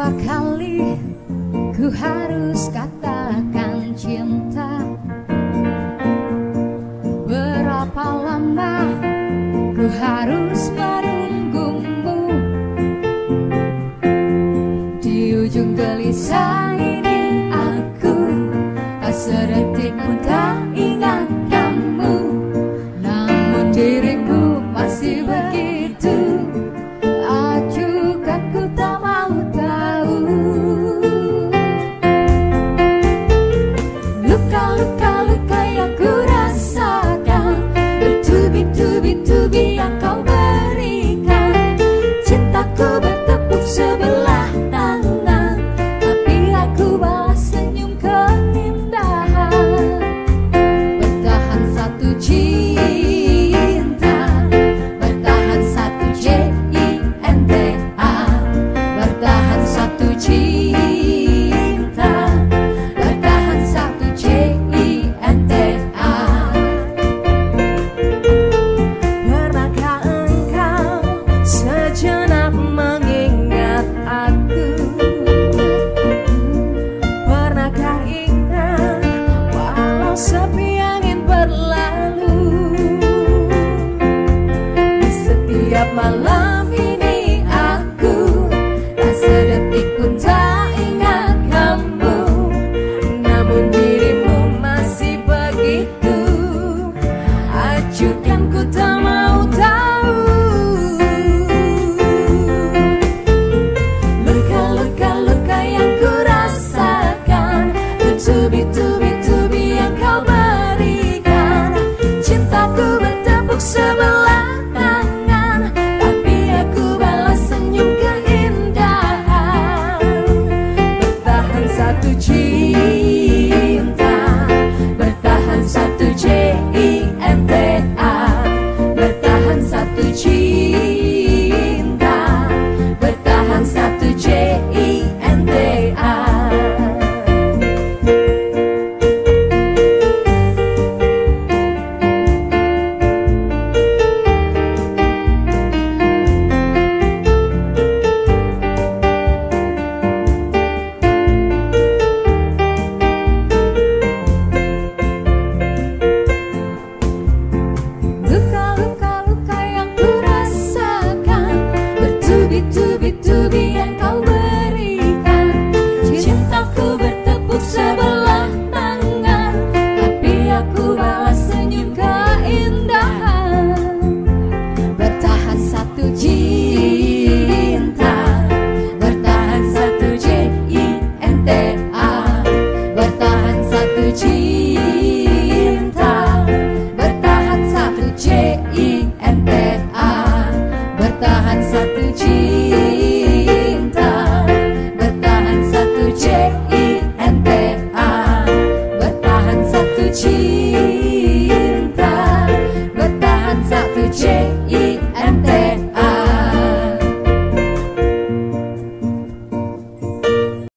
Berapa kali ku harus katakan cinta? Berapa lama ku harus menunggumu? Di ujung gelisah ini aku Tak sedetik pun tak ingat. out. passar do dia. out the J E.